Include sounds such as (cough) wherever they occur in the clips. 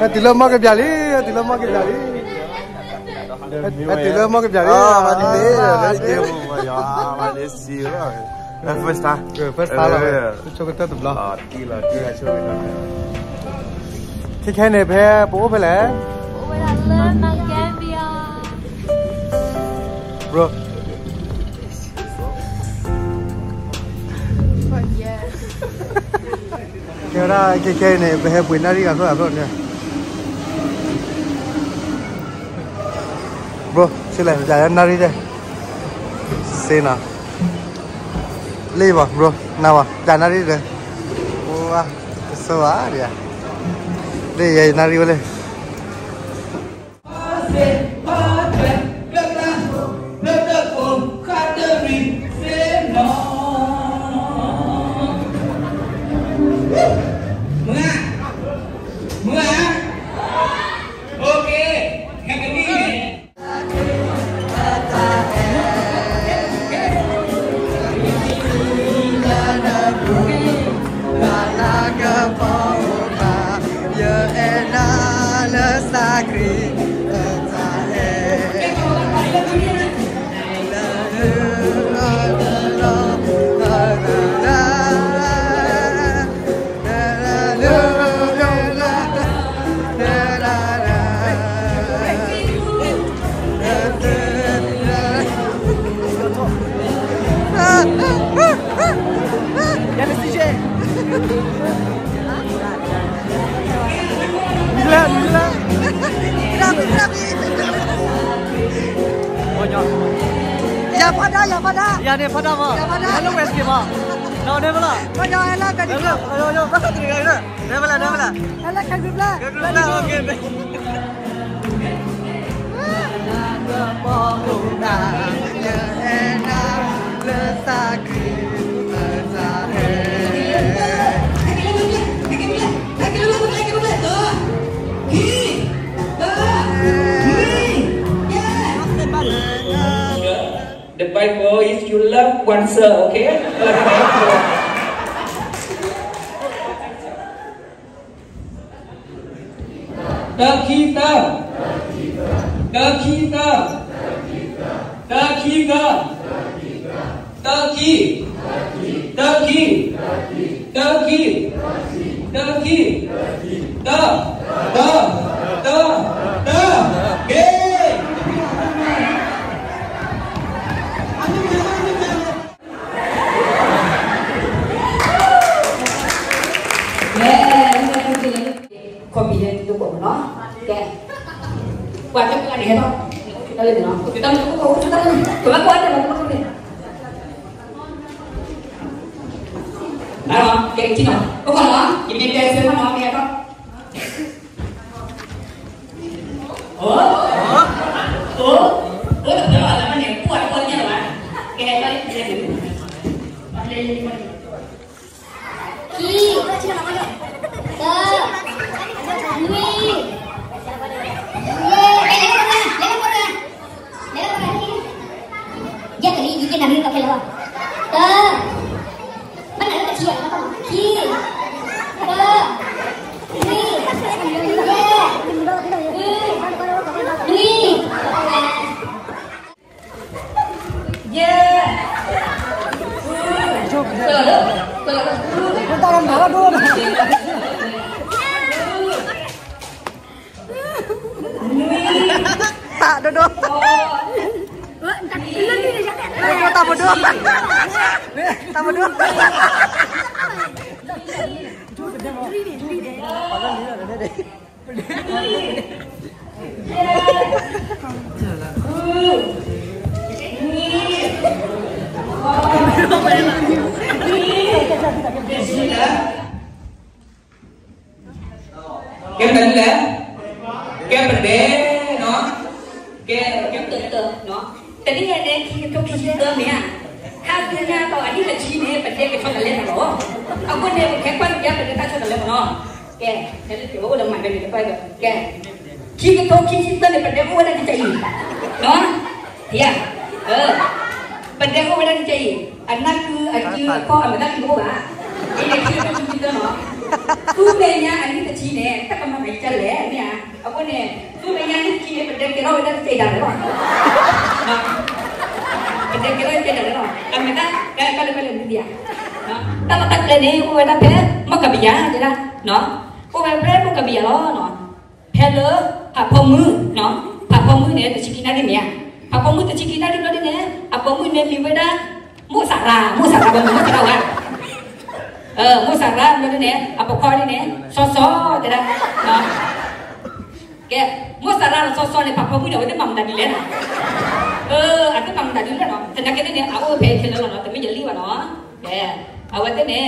bia đi tỷ lệ mất cái bia đi. À mà đi đấy đấy tiêu mà ya mà đi. Xíu rồi. First time. First time rồi cho cái tết tụm lo à đi là đi là chơi là cái cái này phải bố phải lẽ bố phải là lên mang Gambia bro. Cái ra cái cái này phải bùi nari cả thôi à bro. Xin lỗi dạ, giải nari đây. Xin nào lấy vào, bro. Nào à giải dạ, nari đây. Wow sao à dia đây giải nari boleh milagre. ya pada. Ya ne pada ma. Ya pada. Hello wes ke ma. Now ne bala. Ma ya ela ka dikha. Hello yo bas dikha ela. Ne bala ne bala. Ela ka dikha. Ka dikha okay. Ada pohon dan enak letak my goal is you love one sir, okay? The keeper. The keeper. The keeper. Turkey, Turkey, Turkey, Turkey, the, the, the, the. Iya toh. Kita lihat dong. Kita mau kau kita kan. Coba kau ada mau kau. Nah, kayak Cina. Kau kan? Jadi dia SMA, dia toh. Cái định là Cái bình để nó Cái Cái từ từ nó. Tadi ada yang kau kita ni ah. Hasilnya kau ada ke sini pada ke sana leh no. Aku ni ke kau dia pada khi sana leh no. Ke, jadi tu udah makan di depan ke. Kita kau kita ni pada aku ada kita ini. No? Ya. Eh. Pada aku ada kita ini. Anak đang aji kau anak အေးဒီလိုမျိုးတော့သူ့ပေညာအရင်တချီနဲ့တက်ကမမိတ်တယ်လေမြာအခုနဲ့သူ့ပေညာကြီးနဲ့ပတ်တယ်ကတော့ဝတ်တဲ့စိတ်ဓာတ်တော့ပတ်တယ်ကတော့စိတ်ဓာတ်တော့အမေကကဲကလေးကလေးမင်းပြနော်တက်တက်လည်းနေကိုဝတ်တဲ့မကပညာကြလားနော်ကိုပဲပြဲမကပညာတော့နော်ဖဲလို့အဖမှုနော်အဖမှုနဲ့တချီကနေမြာအဖမှုတချီကနေတော့နေအဖမှုနဲ့မိဝဲတာမို့စားရာမို့စားရာဘယ်မှာတော့ เออมูสางร่างด้เนี่ยอัปกรณ์นี่เนี่ยซอซอเดี๋ยวนะแกมูสังร่างซอซอเลยพับพมุ่เดี๋ยวได้บังดันนี่เลยนะเอออานต่มั่งดันนี่เลยเนาะแต่นักเก็ตเนี่ยเอาเพลเซนแล้เนาะแต่ไม่จะรีบเนาะแกเอาไว้เนี่ย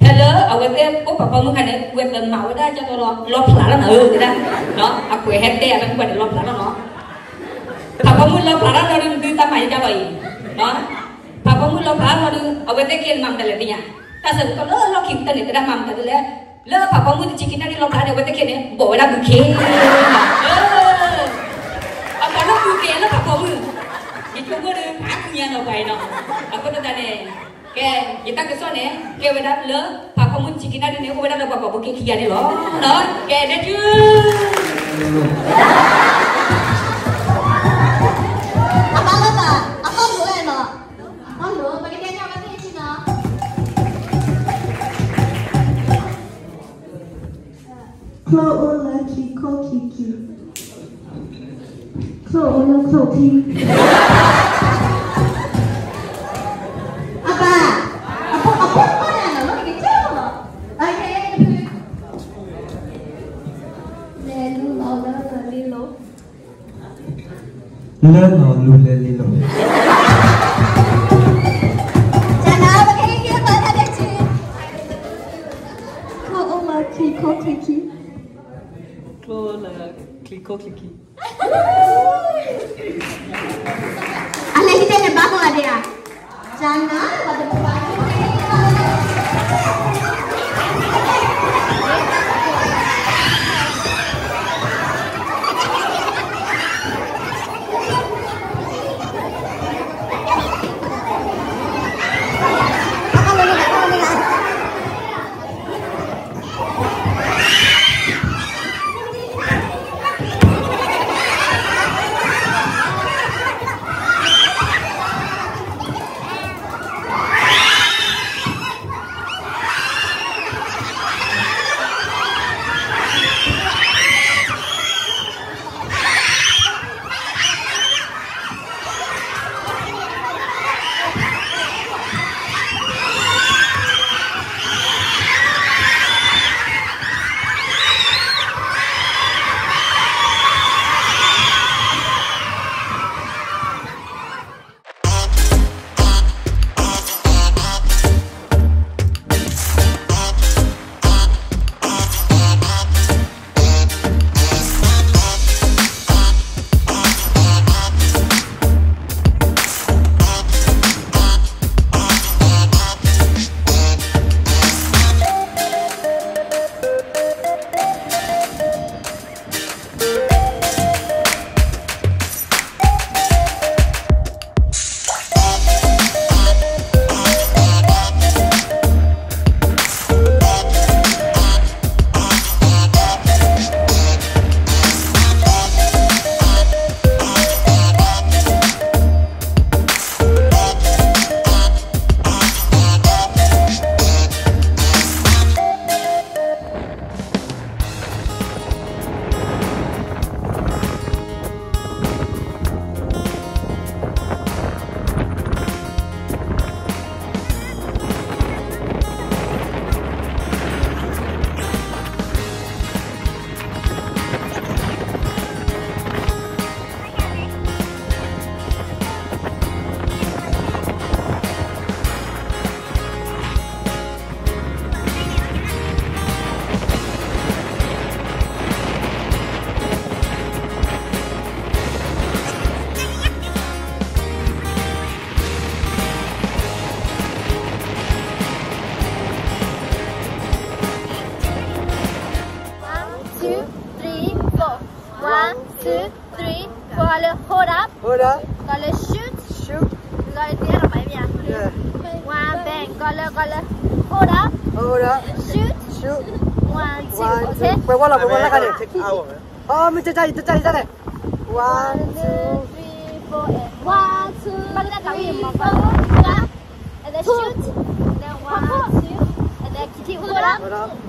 เฮลโลเอาไว้เนี่ยปุ๊บพับพมุ่ขคันเนี่ยเวทเดินเมาได้จะตัวรอรอผลาแล้วเนออเดี๋ะเนาะเอาคุยแฮตเต้แล้วกูไปรอผลาแล้วเนาะพับพมุ่งรอผลาแล้วเราดูตามหมายจะไปเนาะพับพมุ่งรอผลาเราดูเอาไว้เนี่ยเกณฑ์บังดันเลยเนี่ย kasar ko lo lo kinta ni tera mam tadi le lo papa mu di chicken ni lo kare wate kene bola buke apa lo buke lo papa mu itu gua de akunya no pai no aku tu tadi ke kita ke sone ke weda lo papa mu chicken ni ne weda lo papa buke kia ni lo no ke de ju Klo ola ki ko kiki. Klo ola ko ki. Apa? Apa apa mana? Lo gitu. Oke. Lelu lola lelilo. Lelo lulelilo. Jangan pakai gitu tadi sih. Klo ola ki ko kiki. clos le clico-cliqui. Alla fine ne あーめっちゃ痛い痛い痛いワンツースリーフォーエンワンツースリーフォーエン and then shoot then one two and then keep it up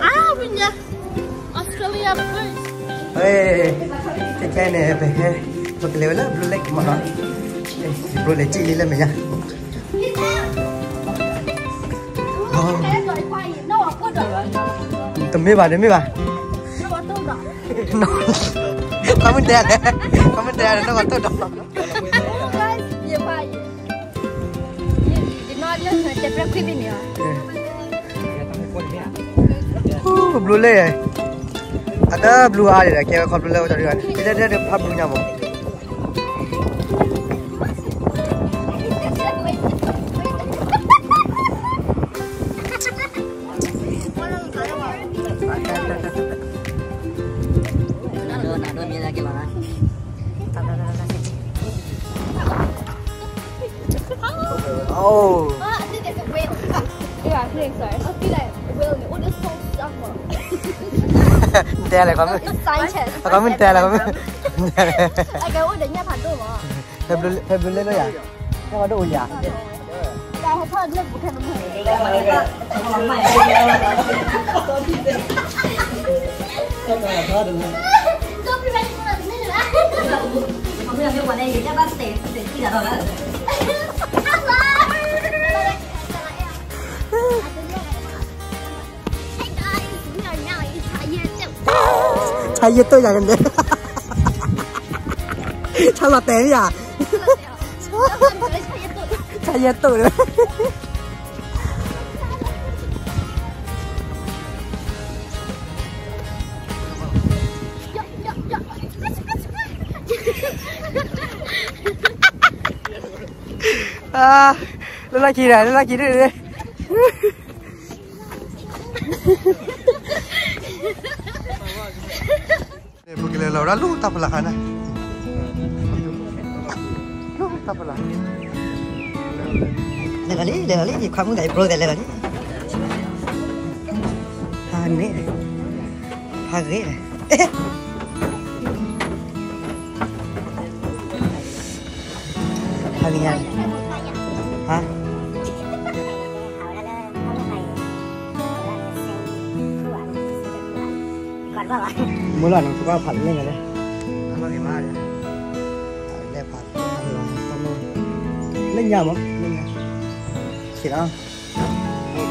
Ah, punya Australia first. Hey, cái này bé he, tôi lấy là blue lake mà. Blue lake chỉ là mình nhá. Vâng. Tầm mấy bà đến mấy bà? Nó, không biết đè, không biết đè, nó còn tôi. Det ble ikke blue leh. Ada blue ada dah. Kira kalau blue leh tadi kan. Kita ada ada blue nyamuk. (laughs) Oh. Lieblingsseite? Was wie dein Willen und ist so มันแต่อะไรก็ไบ Scientist. ครับมันแต่อะไรก็ไมันแต่อะไร I go with the Japan do mo. February February เลยอะก็ดูอย่างแต่ให้เธอเล่นบุคคลใหม่ของใหม่ตัวที่เป็นก็มาเธอดูก็เป็นแบบนี้เลยนะเขาไม่ยอมให้วันนี้จะบ้าสเตจสเตจที่ไหนหรอกนะ 他也抖一下，哈哈哈哈哈！他老抖呀，哈哈，他老抖，他，哈哈！啊，来拉几呢？来拉几呢？嘿。(laughs) lo ra lu ta pala kana lu ta pala le la le la le ni khamu dai bro le la ni ha ni ha ge eh ทำยังฮะ Vâng lại mỗi lần chúng ta phản lên rồi đấy ăn bao nhiêu mà đấy đẹp phản ăn rồi ăn luôn lên nhà mà. Lên nhà. Chỉ đó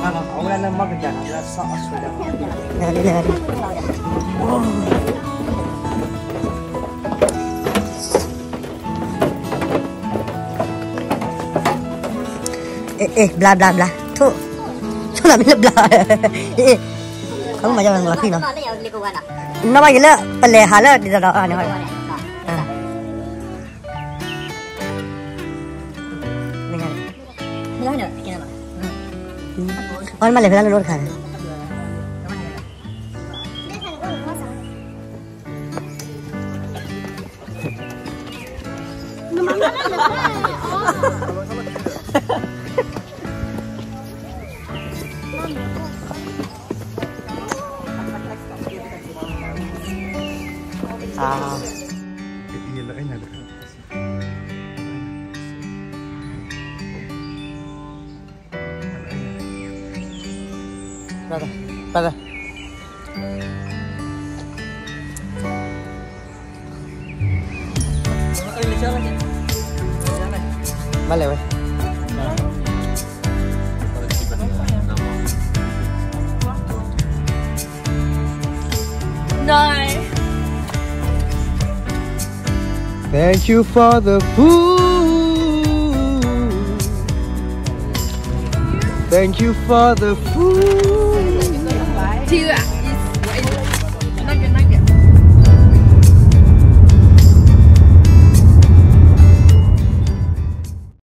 ăn nó không lên nó mất cái chả là sợ rồi. Đó nè nè Ê, ê, bla bla bla, thôi, thôi là bla. Bla, (laughs) ê. kamu macam yang lagi nak nama jelah pelihara di dalam ane hari dengan dengan apa orang Malaysia lalu luar kan Bắt lề ơi Thank you for the food. Thank you for the food. Ạ?